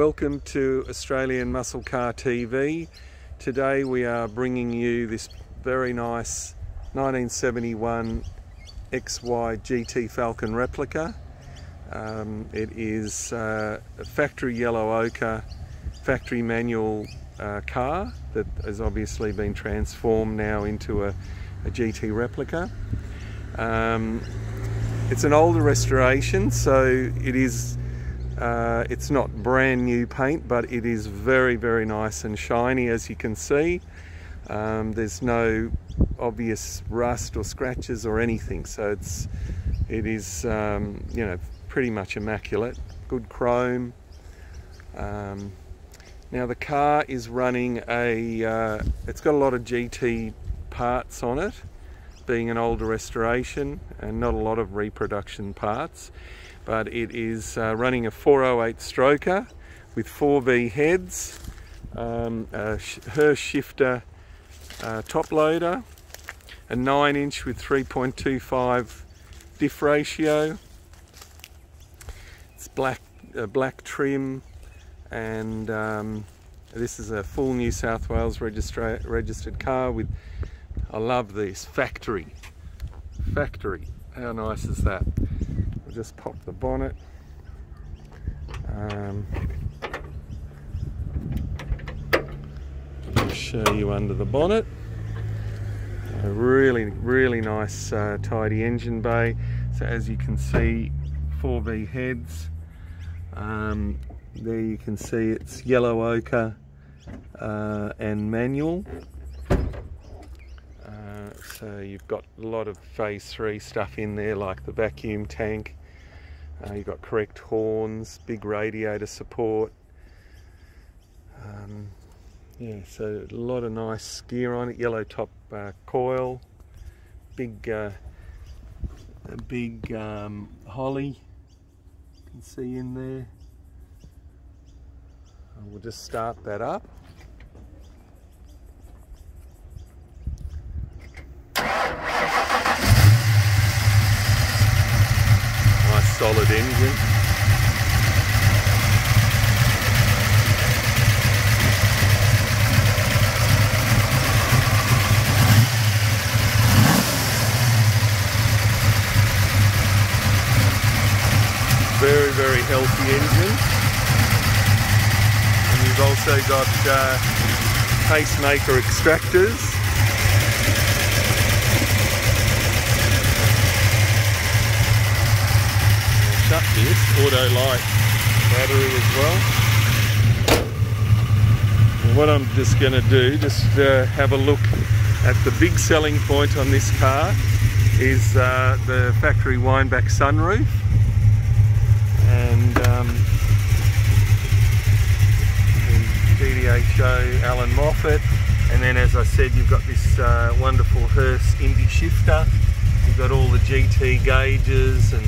Welcome to Australian Muscle Car TV. Today we are bringing you this very nice 1971 XY GT Falcon replica. Um, it is uh, a factory yellow ochre, factory manual uh, car that has obviously been transformed now into a, a GT replica. Um, it's an older restoration, so it is uh, it's not brand new paint, but it is very, very nice and shiny as you can see. Um, there's no obvious rust or scratches or anything, so it's it is um, you know pretty much immaculate. Good chrome. Um, now the car is running a. Uh, it's got a lot of GT parts on it, being an older restoration, and not a lot of reproduction parts but it is uh, running a 408 stroker with 4V heads, um, a Hurst shifter uh, top loader, a 9 inch with 3.25 diff ratio. It's black, uh, black trim and um, this is a full New South Wales registered car with, I love this, factory. Factory, how nice is that? I'll just pop the bonnet. Um, show you under the bonnet. A really, really nice uh, tidy engine bay. So as you can see, 4V heads. Um, there you can see it's yellow ochre uh, and manual. Uh, so you've got a lot of phase three stuff in there like the vacuum tank, uh, you've got correct horns, big radiator support. Um, yeah, so a lot of nice gear on it. Yellow top uh, coil, big, uh, big um, Holley. You can see in there. We'll just start that up. Engine. Very, very healthy engine. And you've also got uh, pacemaker extractors shut this auto light battery as well. what I'm just going to do, just uh, have a look at the big selling point on this car is uh, the factory wind back sunroof. And um, GTHO Allan Moffat. And then as I said you've got this uh, wonderful Hurst Indy shifter. You've got all the GT gauges and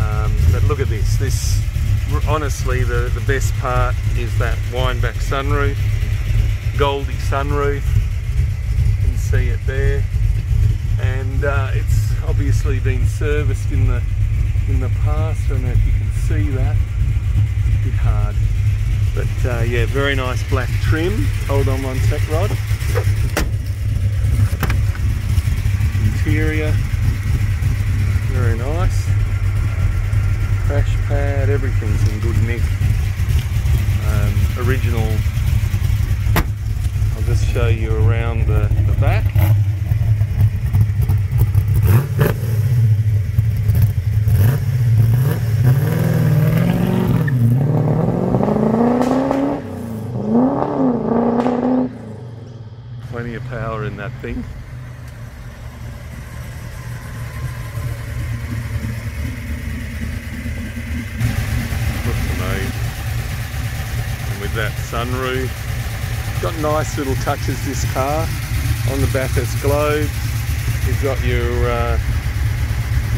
um, but look at this. This, honestly, the, the best part is that wind back sunroof, Golde sunroof. You can see it there. And uh, it's obviously been serviced in the in the past. I don't know if you can see that. It's a bit hard. But uh, yeah, very nice black trim. Hold on one sec, Rod. Interior, very nice crash pad, everything's in good nick. Um, original, I'll just show you around the, the back. Plenty of power in that thing. With that sunroof. Got nice little touches this car. On the Bathurst Globe, you've got your uh,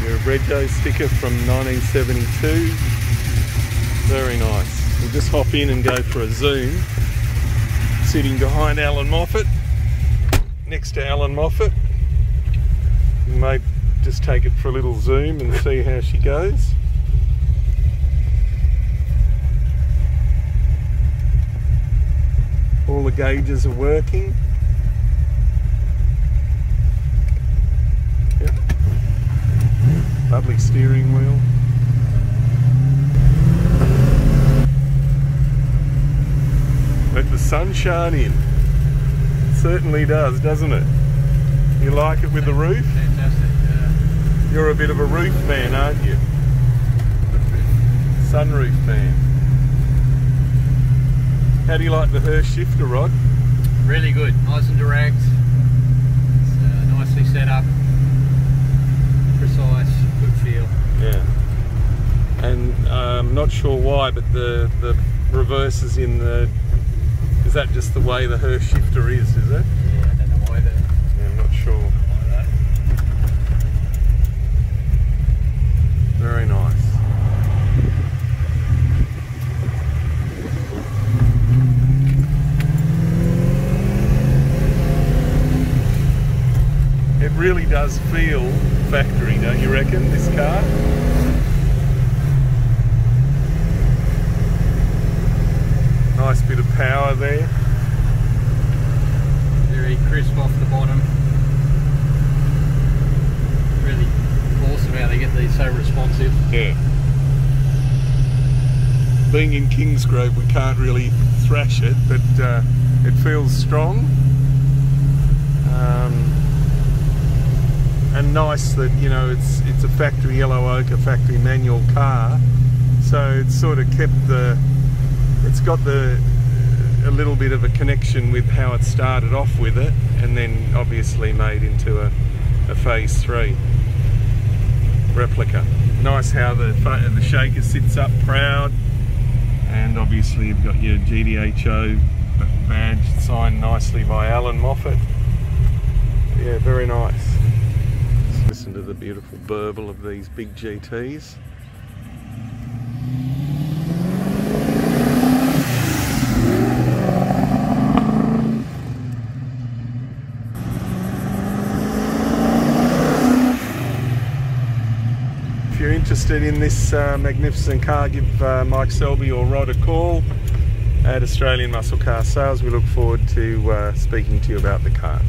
your Rego sticker from 1972. Very nice. We'll just hop in and go for a zoom. Sitting behind Allan Moffat, next to Allan Moffat. We may just take it for a little zoom and see how she goes. The gauges are working. Yep. Lovely steering wheel. Let the sun shine in. It certainly does, doesn't it? You like it with the roof? Fantastic. Uh, You're a bit of a roof man, aren't you? Sunroof man. How do you like the Hurst shifter rod? really good. Nice and direct. It's uh, nicely set up. Precise. Good feel. Yeah. And I'm not sure why, but the the reverse is in the. Is that just the way the Hurst shifter is? Is it? Yeah, I don't know why Yeah, I'm not sure. Very nice. It really does feel factory, don't you reckon, this car? Nice bit of power there. Very crisp off the bottom. Really awesome how they get these so responsive. Yeah. Being in Kingsgrove, we can't really thrash it, but uh, it feels strong. Um, and nice that you know it's it's a factory yellow a factory manual car, so it's sort of kept the. It's got the a little bit of a connection with how it started off with it, and then obviously made into a, a phase three replica. Nice how the the shaker sits up proud, and obviously you've got your GTHO badge signed nicely by Allan Moffat. Yeah, very nice. Let's listen to the beautiful burble of these big GTs. If you're interested in this uh, magnificent car, give uh, Mike Selby or Rod a call at Australian Muscle Car Sales. We look forward to uh, speaking to you about the car.